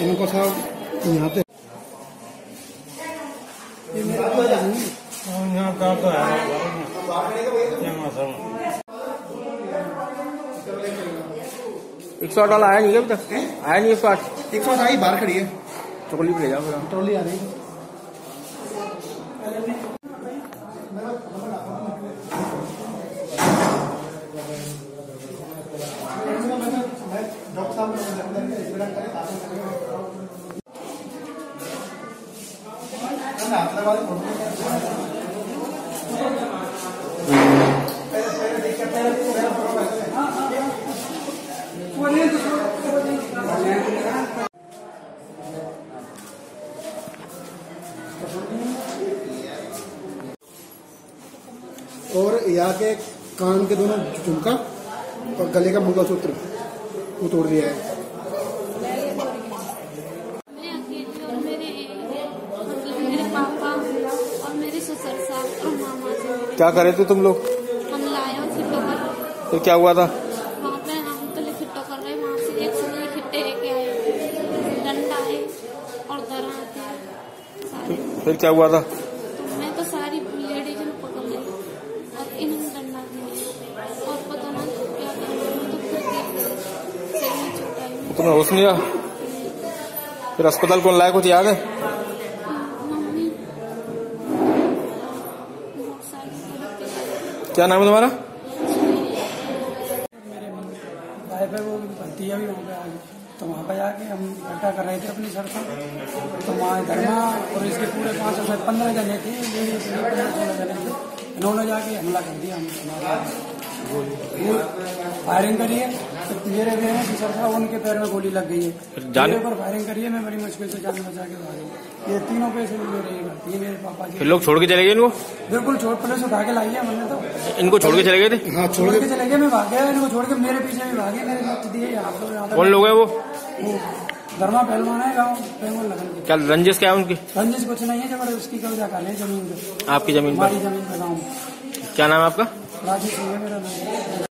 इनको सब यहाँ पे। यहाँ का तो है। एक सौ वाला आया नहीं अभी तक? आया नहीं एक सौ आठ? एक सौ आई बाहर खड़ी है। चोकली पे ले जाओ फिर ट्रॉली आ रही है। और यहाँ के कान के दोनों झुमका और गले का मंगलसूत्र वो तोड़ दिया है। मैं अकेली और मेरे मेरे पापा और मेरे ससुर साहब और मामा जी मेरे क्या करे थे तुम लोग? हम लाए और खिट्टो कर फिर क्या हुआ था? वहाँ पे हम तो खिट्टो कर रहे वहाँ से एक समय खिट्टे लेके आए। डंडा है और दरा थे सारी फिर क्या हुआ था? तुम्हें होश नहीं आया? फिर अस्पताल कौन लाया कुछ याद है क्या नाम है तुम्हारा? वो है तो वहाँ पे जाके हम इकट्ठा कर रहे थे अपनी सड़कों तो वहाँ धरना और इसके पूरे पाँच सौ पंद्रह जने थे। सोलह जने थे। इन्होंने जाके हमला कर दिया। हम फायरिंग करी है। तो मेरे हैं सर साहब उनके पैर में गोली लग गई है। जान- पर फायरिंग करी है मैं बड़ी मुश्किल से जान बचा के भागी ये तीनों पैसे भी मेरे ही है मेरे पापा फिर जी लोग छोड़ के चले गए इनको? बिल्कुल चोट पुलिस उठा के लाई है हमने तो। इनको छोड़ के चले गए थे? हाँ छोड़ छोड़ के चले गए मैं भाग गया इनको छोड़ के मेरे पीछे भी भागे मेरे मत दिए यहाँ कौन लोग हैं वो? धर्मा पहलवान है गाँव बेंगोल लगन क्या रंजिश क्या है उनकी? रंजिश कुछ नहीं है जब उसकी कब्जा कर ले ज़मीन पे। आपकी ज़मीन हमारी ज़मीन पे गाँव। क्या नाम है आपका? राजेश मेरा नाम।